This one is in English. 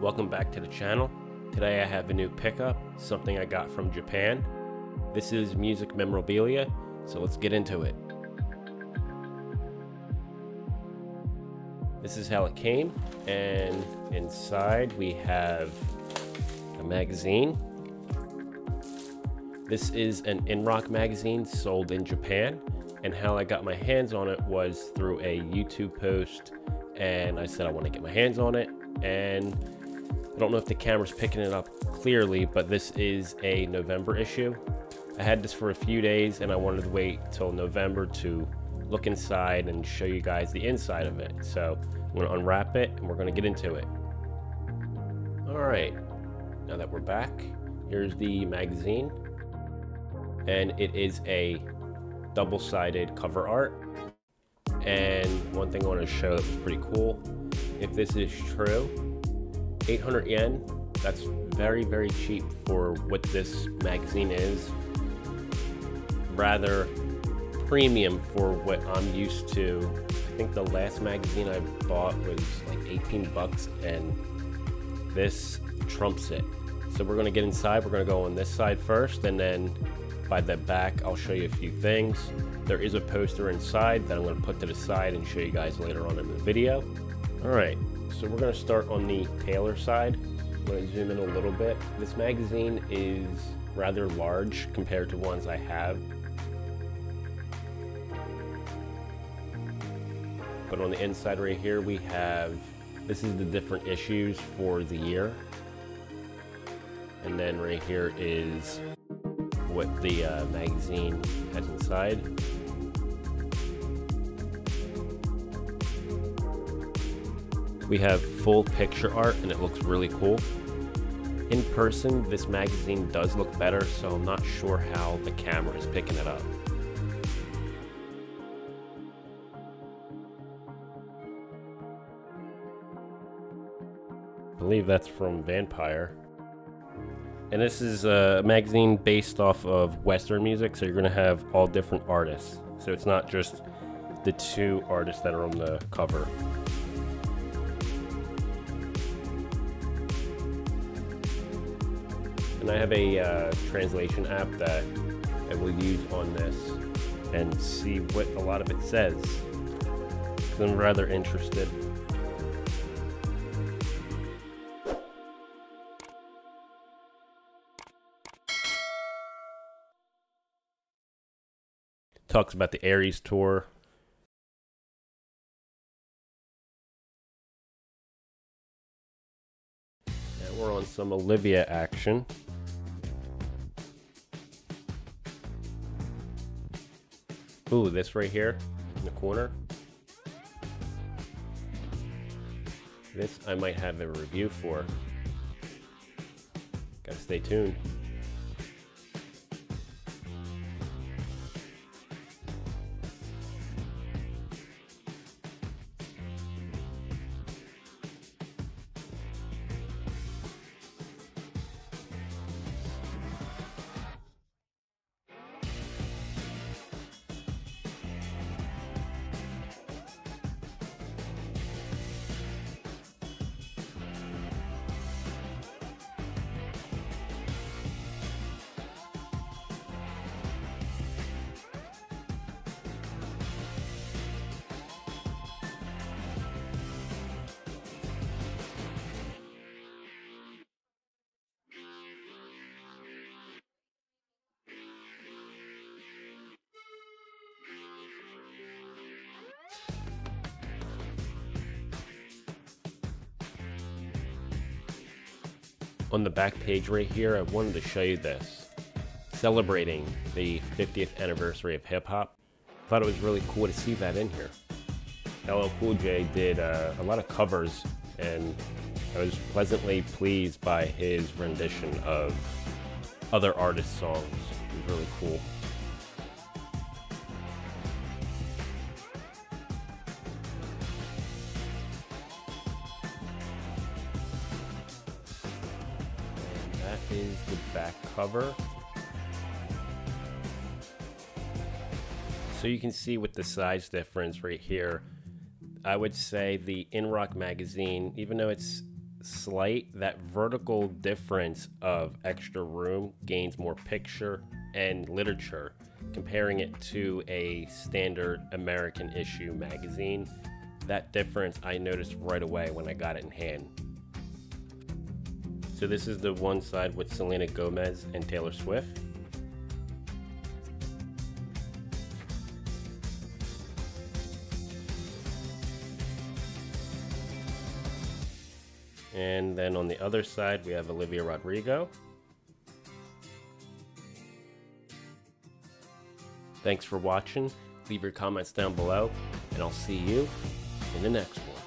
Welcome back to the channel. Today I have a new pickup, something I got from Japan. This is music memorabilia, so let's get into it. This is how it came, and inside we have a magazine. This is an Inrock magazine sold in Japan, and how I got my hands on it was through a YouTube post, and I said I want to get my hands on it, and I don't know if the camera's picking it up clearly, but this is a November issue. I had this for a few days, and I wanted to wait till November to look inside and show you guys the inside of it. So I'm to unwrap it, and we're to get into it. All right, now that we're back, here's the magazine and it is a double-sided cover art. And one thing I want to show that was pretty cool, if this is true, 800 yen, that's very, very cheap for what this magazine is. Rather premium for what I'm used to. I think the last magazine I bought was like 18 bucks and this trumps it. So we're gonna get inside, we're gonna go on this side first and then by the back, I'll show you a few things. There is a poster inside that I'm to put to the side and show you guys later on in the video. All right, so we're going to start on the Taylor side. I'm going to zoom in a little bit. This magazine is rather large compared to ones I have. But on the inside right here, we have, this is the different issues for the year. And then right here is what the uh, magazine has inside. We have full picture art and it looks really cool. In person, this magazine does look better, so I'm not sure how the camera is picking it up. I believe that's from Vampire. And this is a magazine based off of Western music, so you're going to have all different artists. So it's not just the two artists that are on the cover. And I have a uh, translation app that I will use on this and see what a lot of it says. I'm rather interested. talks about the Eras tour. On some Olivia action. Ooh, this right here in the corner. This I might have a review for. Gotta stay tuned. On the back page right here, I wanted to show you this. Celebrating the 50th anniversary of hip hop. Thought it was really cool to see that in here. LL Cool J did uh, a lot of covers, and I was pleasantly pleased by his rendition of other artists' songs. It was really cool. Is the back cover. So you can see with the size difference right here, I would say the Inrock magazine, even though it's slight, that vertical difference of extra room gains more picture and literature, comparing it to a standard American issue magazine. That difference I noticed right away when I got it in hand. So this is the one side with Selena Gomez and Taylor Swift. And then on the other side, we have Olivia Rodrigo. Thanks for watching. Leave your comments down below, and I'll see you in the next one.